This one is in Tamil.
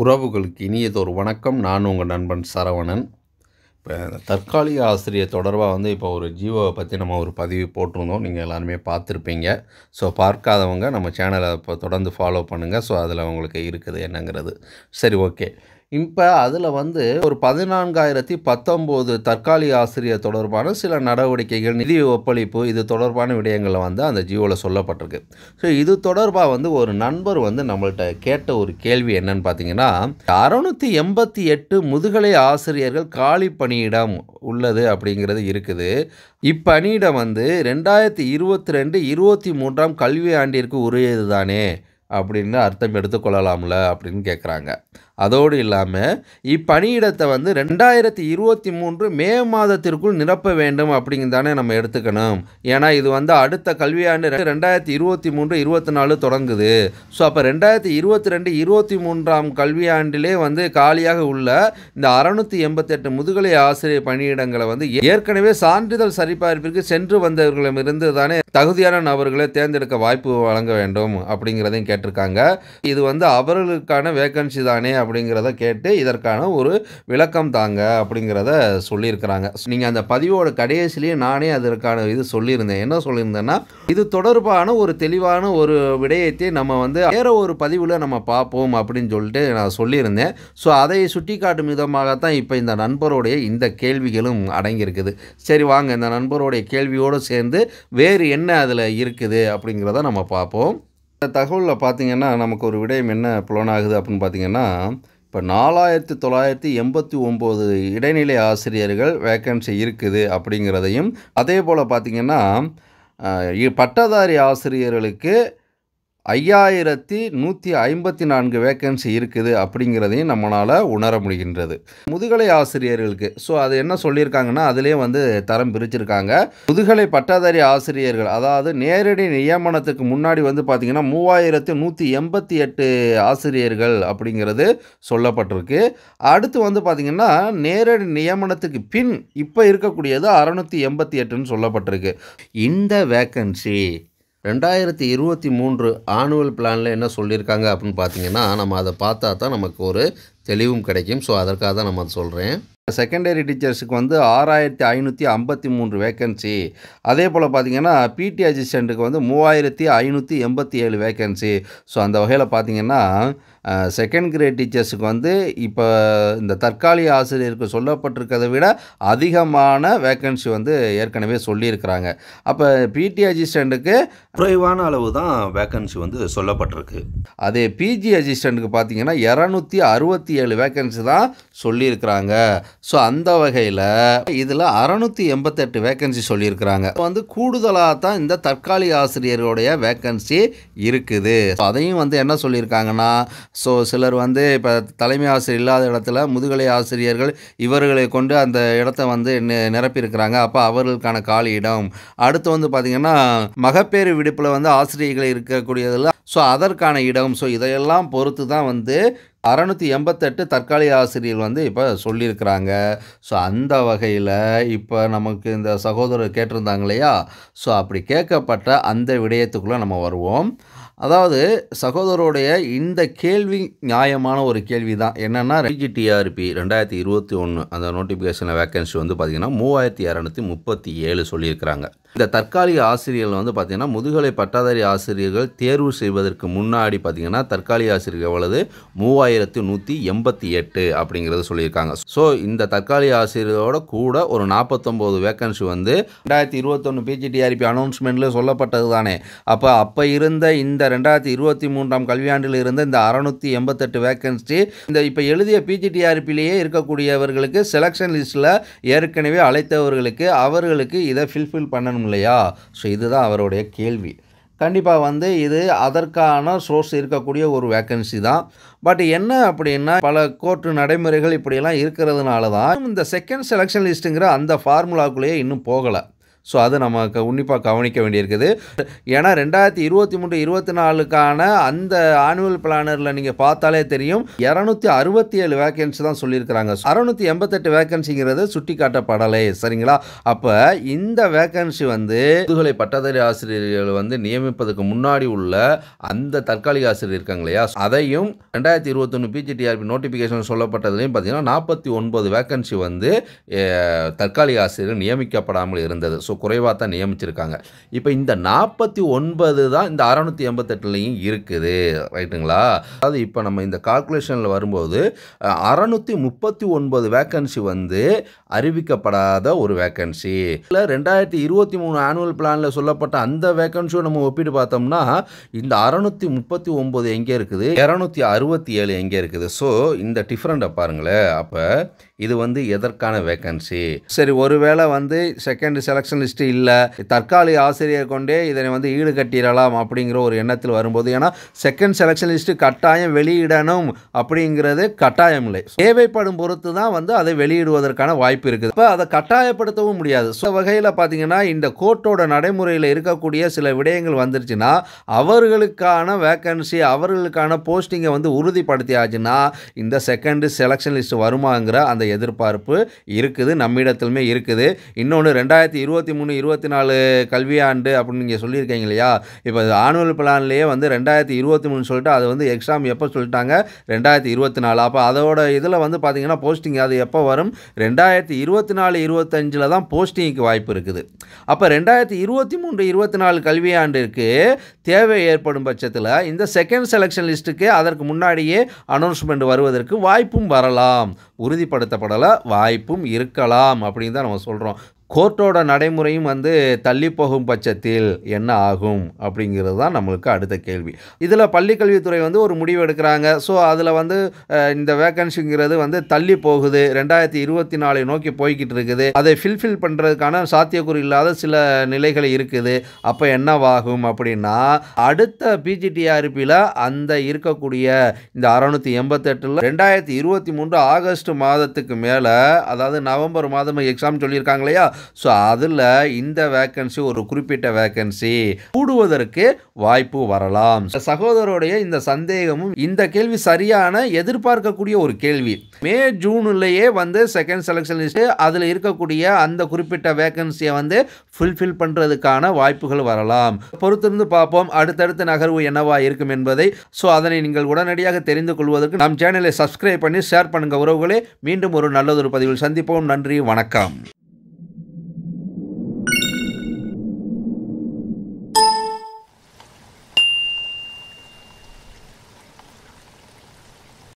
உறவுகளுக்கு இனியதொரு வணக்கம். நான் உங்கள் நண்பன் சரவணன். இப்போ தற்காலிக ஆசிரியர் தொடர்பாக வந்து இப்போ ஒரு ஜீவோவை பற்றி நம்ம ஒரு பதிவு போட்டிருந்தோம். நீங்கள் எல்லாருமே பார்த்துருப்பீங்க. ஸோ பார்க்காதவங்க நம்ம சேனலை இப்போ தொடர்ந்து ஃபாலோ பண்ணுங்கள் ஸோ அதில் உங்களுக்கு இருக்குது என்னங்கிறது. சரி ஓகே இப்போ அதில் வந்து ஒரு பதினான்காயிரத்தி பத்தொம்போது தற்காலிக ஆசிரியர் தொடர்பான சில நடவடிக்கைகள் நிதி ஒப்பளிப்பு இது தொடர்பான விடயங்களில் வந்து அந்த ஜியோவில் சொல்லப்பட்டிருக்கு. ஸோ இது தொடர்பாக வந்து ஒரு நண்பர் வந்து நம்மள்ட்ட கேட்ட ஒரு கேள்வி என்னன்னு பார்த்தீங்கன்னா அறுநூற்றி எண்பத்தி எட்டு முதுகலை ஆசிரியர்கள் காலி பணியிடம் உள்ளது அப்படிங்கிறது இருக்குது. இப்பணியிடம் வந்து ரெண்டாயிரத்தி இருபத்தி ரெண்டு இருபத்தி மூன்றாம் கல்வி ஆண்டிற்கு உரியது தானே அப்படின்னு அர்த்தம் எடுத்துக்கொள்ளலாம்ல அப்படின்னு கேட்குறாங்க அதோடு இல்லாமல் இப்பணியிடத்தை வந்து ரெண்டாயிரத்தி இருபத்தி மூன்று மே மாதத்திற்குள் நிரப்ப வேண்டும் அப்படிங்கிறது தானே நம்ம எடுத்துக்கணும். ஏன்னா இது வந்து அடுத்த கல்வியாண்டு ரெண்டாயிரத்தி இருபத்தி மூன்று இருபத்தி நாலு தொடங்குது. ஸோ அப்போ ரெண்டாயிரத்தி இருபத்தி ரெண்டு இருபத்தி மூன்றாம் கல்வியாண்டிலே வந்து காலியாக உள்ள இந்த அறநூற்றி எண்பத்தெட்டு முதுகலை ஆசிரியர் பணியிடங்களை வந்து ஏற்கனவே சான்றிதழ் சரிபார்ப்பிற்கு சென்று வந்தவர்களிடமிருந்து தானே தகுதியான நபர்களை தேர்ந்தெடுக்க வாய்ப்பு வழங்க வேண்டும் அப்படிங்கிறதையும் கேட்டிருக்காங்க. இது வந்து அவர்களுக்கான வேக்கன்சி தானே அப்படிங்கிறத கேட்டு இதற்கான ஒரு விளக்கம் தாங்க அப்படிங்கிறத சொல்லியிருக்கிறாங்க. நீங்கள் அந்த பதிவோட கடைசிலேயே நானே அதற்கான இது சொல்லியிருந்தேன். என்ன சொல்லியிருந்தேன்னா இது தொடர்பான ஒரு தெளிவான ஒரு விடயத்தை நம்ம வந்து வேறு ஒரு பதிவில் நம்ம பார்ப்போம் அப்படின்னு சொல்லிட்டு நான் சொல்லியிருந்தேன். ஸோ அதை சுட்டி காட்டும் விதமாகத்தான் இப்போ இந்த நண்பருடைய இந்த கேள்விகளும் அடங்கியிருக்குது. சரி வாங்க இந்த நண்பருடைய கேள்வியோடு சேர்ந்து வேறு என்ன அதில் இருக்குது அப்படிங்கிறத நம்ம பார்ப்போம். இந்த தகவலில் பார்த்திங்கன்னா நமக்கு ஒரு விடயம் என்ன புலனாகுது அப்படின்னு பார்த்தீங்கன்னா இப்போ நாலாயிரத்தி தொள்ளாயிரத்தி எண்பத்தி ஒம்பது இடைநிலை ஆசிரியர்கள் வேக்கன்சி இருக்குது அப்படிங்கிறதையும் அதே போல் பார்த்திங்கன்னா பட்டதாரி ஆசிரியர்களுக்கு ஐயாயிரத்தி நூற்றி ஐம்பத்தி நான்கு வேக்கன்சி இருக்குது அப்படிங்கிறதையும் நம்மளால் உணர முடிகின்றது. முதுகலை ஆசிரியர்களுக்கு ஸோ அது என்ன சொல்லியிருக்காங்கன்னா அதிலே வந்து தரம் பிரிச்சிருக்காங்க. முதுகலை பட்டதாரி ஆசிரியர்கள் அதாவது நேரடி நியமனத்துக்கு முன்னாடி வந்து பார்த்திங்கன்னா மூவாயிரத்து நூற்றி எண்பத்தி எட்டு ஆசிரியர்கள் அப்படிங்கிறது சொல்லப்பட்டிருக்கு. அடுத்து வந்து பார்த்திங்கன்னா நேரடி நியமனத்துக்கு பின் இப்போ இருக்கக்கூடியது அறநூற்றி எண்பத்தி எட்டுன்னு சொல்லப்பட்டிருக்கு. இந்த வேக்கன்சி ரெண்டாயிரத்தி இருபத்தி மூன்று ஆனுவல் பிளானில் என்ன சொல்லியிருக்காங்க அப்படின்னு பார்த்தீங்கன்னா நம்ம அதை பார்த்தா தான் நமக்கு ஒரு தெளிவும் கிடைக்கும். ஸோ அதற்காக தான் நம்ம அதை சொல்கிறேன் செகண்டரி டீச்சர்ஸுக்கு வந்து ஆறாயிரத்தி ஐநூற்றி ஐம்பத்தி மூன்று வேக்கன்சி அதே போல் பார்த்திங்கன்னா பிடி அசிஸ்டண்ட்டுக்கு வந்து மூவாயிரத்தி ஐநூற்றி எண்பத்தி ஏழு வேக்கன்சி ஸோ அந்த வகையில் பார்த்திங்கன்னா செகண்ட் கிரேட் டீச்சர்ஸுக்கு வந்து இப்போ இந்த தற்காலிக ஆசிரியருக்கு சொல்லப்பட்டிருக்கிறத விட அதிகமான வேக்கன்சி வந்து ஏற்கனவே சொல்லியிருக்கிறாங்க. அப்போ பிடி அசிஸ்டண்ட்டுக்கு குறைவான அளவு தான் வேக்கன்சி வந்து சொல்லப்பட்டிருக்கு. அதே பிஜி அசிஸ்டண்ட்டுக்கு பார்த்தீங்கன்னா இரநூத்தி அறுபத்தி ஏழு வேக்கன்சி தான் சொல்லியிருக்கிறாங்க. ஸோ அந்த வகையில் இதில் அறநூற்றி எண்பத்தெட்டு வேக்கன்சி சொல்லியிருக்கிறாங்க. வந்து கூடுதலாக தான் இந்த தற்காலிக ஆசிரியர்களுடைய வேக்கன்சி இருக்குது. அதையும் வந்து என்ன சொல்லியிருக்காங்கன்னா ஸோ சிலர் வந்து இப்போ தலைமை ஆசிரியர் இல்லாத இடத்துல முதுகலை ஆசிரியர்கள் இவர்களை கொண்டு அந்த இடத்த வந்து நிரப்பியிருக்கிறாங்க. அப்போ அவர்களுக்கான காலி இடம். அடுத்து வந்து பார்த்திங்கன்னா மகப்பேறு விடுப்பில் வந்து ஆசிரியர்கள் இருக்கக்கூடியதில் ஸோ அதற்கான இடம். ஸோ இதையெல்லாம் பொறுத்து தான் வந்து அறநூற்றி எண்பத்தெட்டு தற்காலிக ஆசிரியர் வந்து இப்போ சொல்லியிருக்கிறாங்க. ஸோ அந்த வகையில் இப்போ நமக்கு இந்த சகோதரர் கேட்டிருந்தாங்க இல்லையா? ஸோ அப்படி கேட்கப்பட்ட அந்த விடயத்துக்குள்ளே நம்ம வருவோம். அதாவது சகோதரருடைய இந்த கேள்வி நியாயமான ஒரு கேள்வி தான் என்னென்னா டிஆர்பி ரெண்டாயிரத்தி இருபத்தி ஒன்று அந்த நோட்டிஃபிகேஷனில் வேக்கன்சி வந்து பார்த்திங்கன்னா மூவாயிரத்தி இரநூத்தி முப்பத்தி ஏழு சொல்லியிருக்கிறாங்க. இந்த தற்காலிக ஆசிரியர்கள் வந்து பார்த்திங்கன்னா முதுகலை பட்டாதாரி ஆசிரியர்கள் தேர்வு செய்வதற்கு முன்னாடி பார்த்திங்கன்னா தற்காலிக ஆசிரியர்கள் எவ்வளவு? மூவாயிரத்து நூற்றி எண்பத்தி எட்டு அப்படிங்கிறது சொல்லியிருக்காங்க. ஸோ இந்த தற்காலிக ஆசிரியரோட கூட ஒரு நாற்பத்தொம்போது வேக்கன்சி வந்து ரெண்டாயிரத்தி இருபத்தொன்று பிஜிடிஆர்பி அனௌன்ஸ்மெண்ட்டில் சொல்லப்பட்டது தானே. அப்போ அப்போ இருந்த இந்த ரெண்டாயிரத்தி இருபத்தி மூன்றாம் கல்வியாண்டில் இருந்த இந்த அறநூற்றி எண்பத்தெட்டு வேக்கன்சி இந்த இப்போ எழுதிய பிஜிடிஆர்பிலேயே இருக்கக்கூடியவர்களுக்கு செலெக்ஷன் லிஸ்ட்டில் ஏற்கனவே அழைத்தவர்களுக்கு அவர்களுக்கு இதை ஃபில்ஃபில் பண்ணணும் இல்லையா? ஸோ இதுதான் அவருடைய கேள்வி. கண்டிப்பாக வந்து இது அதற்கான சோர்ஸ் இருக்கக்கூடிய ஒரு வேக்கன்சி தான். பட் என்ன அப்படின்னா பல கோர்ட்டு நடைமுறைகள் இப்படியெல்லாம் இருக்கிறதுனால தான் இந்த செகண்ட் செலெக்ஷன் லிஸ்ட்டுங்கிற அந்த ஃபார்முலாக்குள்ளேயே இன்னும் போகலை. ஸோ அது நம்ம க உன்னிப்பாக கவனிக்க வேண்டியிருக்குது. ஏன்னா ரெண்டாயிரத்தி இருபத்தி மூன்று இருபத்தி நாலுக்கான அந்த ஆனுவல் பிளானரில் நீங்கள் பார்த்தாலே தெரியும் இரநூத்தி அறுபத்தி ஏழு வேகன்சி தான் சொல்லியிருக்கிறாங்க. அறுநூத்தி எண்பத்தெட்டு வேகன்சிங்கிறது சுட்டி காட்டப்படலை சரிங்களா? அப்போ இந்த வேகன்சி வந்து முதுகலை பட்டதாரி ஆசிரியர்கள் வந்து நியமிப்பதற்கு முன்னாடி உள்ள அந்த தற்காலிக ஆசிரியர் இருக்காங்க இல்லையா? அதையும் ரெண்டாயிரத்தி இருபத்தொன்று பிஜிடிஆர்பி நோட்டிஃபிகேஷன் சொல்லப்பட்டதுலையும் பார்த்தீங்கன்னா நாற்பத்தி ஒன்பது வேகன்சி வந்து தற்காலிக ஆசிரியர் நியமிக்கப்படாமல் இருந்தது. ஸோ குறைவாக தான் நியமிச்சிருக்காங்க. இப்போ இந்த நாற்பத்தி ஒன்பது தான் இந்த அறநூற்றி எண்பத்தெட்டுலையும் இருக்குது. ரைட்டுங்களா? அதாவது இப்போ நம்ம இந்த கால்குலேஷனில் வரும்போது அறநூற்றி முப்பத்தி ஒன்பது வேக்கன்சி வந்து அறிவிக்கப்படாத ஒரு வேக்கன்சி இல்லை ரெண்டாயிரத்தி இருபத்தி மூணு ஆனுவல் பிளானில் சொல்லப்பட்ட அந்த வேக்கன்சியும் நம்ம ஒப்பிட்டு பார்த்தோம்னா இந்த அறநூற்றி முப்பத்தி ஒம்பது எங்கே இருக்குது? இரநூத்தி அறுபத்தி ஏழு எங்கே இருக்குது? ஸோ இந்த டிஃப்ரெண்ட்டை பாருங்களேன். அப்போ இது வந்து எதற்கான வேக்கன்சி சரி ஒருவேளை வந்து செகண்ட் செலெக்ஷன் லிஸ்ட் இல்லை தற்காலிக ஆசிரியர் கொண்டே இதனை வந்து ஈடு கட்டிடலாம் அப்படிங்கிற ஒரு எண்ணத்தில் வரும்போது ஏன்னா செகண்ட் செலெக்ஷனிஸ்ட் கட்டாயம் வெளியிடணும் அப்படிங்கிறது கட்டாயம் இல்லை. தேவைப்படும் பொறுத்து தான் வந்து அதை வெளியிடுவதற்கான வாய்ப்பு இருக்குது. இப்போ அதை கட்டாயப்படுத்தவும் முடியாது. ஸோ வகையில் பார்த்தீங்கன்னா இந்த கோர்ட்டோட நடைமுறையில் இருக்கக்கூடிய சில விடயங்கள் வந்துருச்சுன்னா அவர்களுக்கான வேக்கன்சி அவர்களுக்கான போஸ்டிங்கை வந்து உறுதிப்படுத்தியாச்சுன்னா இந்த செகண்ட் செலெக்ஷன் லிஸ்ட் வருமாங்கிற அந்த எதிர்பார்ப்பு இருக்குது நம்மிடத்திலுமே இருக்குது. இன்னொன்று ரெண்டாயிரத்தி இருபத்தி மூணு இருபத்தி நாலு கல்வியாண்டு அப்படின்னு நீங்கள் சொல்லியிருக்கீங்க இல்லையா? இப்போ ஆனுவல் பிளான்லேயே வந்து ரெண்டாயிரத்தி இருபத்தி மூணு சொல்லிட்டு அது வந்து எக்ஸாம் எப்போ சொல்லிட்டாங்க? ரெண்டாயிரத்தி இருபத்தி நாலு. அப்போ அதோட இதில் வந்து பார்த்தீங்கன்னா போஸ்டிங் அது எப்போ வரும்? ரெண்டாயிரத்தி இருபத்தி நாலு இருபத்தஞ்சில் தான் போஸ்டிங்க்கு வாய்ப்பு இருக்குது. அப்போ ரெண்டாயிரத்தி இருபத்தி மூன்று இருபத்தி நாலு கல்வியாண்டிற்கு தேவை ஏற்படும் பட்சத்தில் இந்த செகண்ட் செலெக்ஷன் லிஸ்ட்டுக்கு அதற்கு முன்னாடியே அனௌன்ஸ்மெண்ட் வருவதற்கு வாய்ப்பும் வரலாம். உறுதிப்படுத்தப்படலை வாய்ப்பும் இருக்கலாம் அப்படின்னு தான் நம்ம சொல்கிறோம் கோர்ட்டோட நடைமுறையும் வந்து தள்ளி போகும் பட்சத்தில் என்ன ஆகும் அப்படிங்கிறது தான் நம்மளுக்கு அடுத்த கேள்வி. இதில் பள்ளிக்கல்வித்துறை வந்து ஒரு முடிவு எடுக்கிறாங்க. ஸோ அதில் வந்து இந்த வேக்கன்சிங்கிறது வந்து தள்ளி போகுது ரெண்டாயிரத்தி இருபத்தி நாலு நோக்கி போய்கிட்டு இருக்குது. அதை ஃபில்ஃபில் பண்ணுறதுக்கான சாத்தியக்கூறு இல்லாத சில நிலைகள் இருக்குது. அப்போ என்னவாகும் அப்படின்னா அடுத்த பிஜிடிஆர்பியில் அந்த இருக்கக்கூடிய இந்த அறநூற்றி எண்பத்தெட்டில் ரெண்டாயிரத்தி இருபத்தி மூன்று ஆகஸ்ட் மாதத்துக்கு மேலே அதாவது நவம்பர் மாதம் எக்ஸாம் சொல்லியிருக்காங்க இல்லையா? ஸோ அதில் இந்த வேக்கன்சி ஒரு குறிப்பிட்ட வேக்கன்சி கூடுவதற்கு வாய்ப்பு வரலாம். சகோதரருடைய இந்த சந்தேகமும் இந்த கேள்வி சரியான எதிர்பார்க்கக்கூடிய ஒரு கேள்வி. மே ஜூன்லேயே வந்து செகண்ட் செலெக்ஷன் லிஸ்ட் அதில் இருக்கக்கூடிய அந்த குறிப்பிட்ட வேக்கன்சியை வந்து ஃபுல்ஃபில் பண்ணுறதுக்கான வாய்ப்புகள் வரலாம். பொறுத்திருந்து பார்ப்போம் அடுத்தடுத்த நகர்வு என்னவா இருக்கும் என்பதை. ஸோ அதனை நீங்கள் உடனடியாக தெரிந்து கொள்வதற்கு நம் சேனலை சப்ஸ்கிரைப் பண்ணி ஷேர் பண்ணுங்கள் உறவுகளே. மீண்டும் ஒரு நல்லதொரு பதிவில் சந்திப்போம். நன்றி வணக்கம்.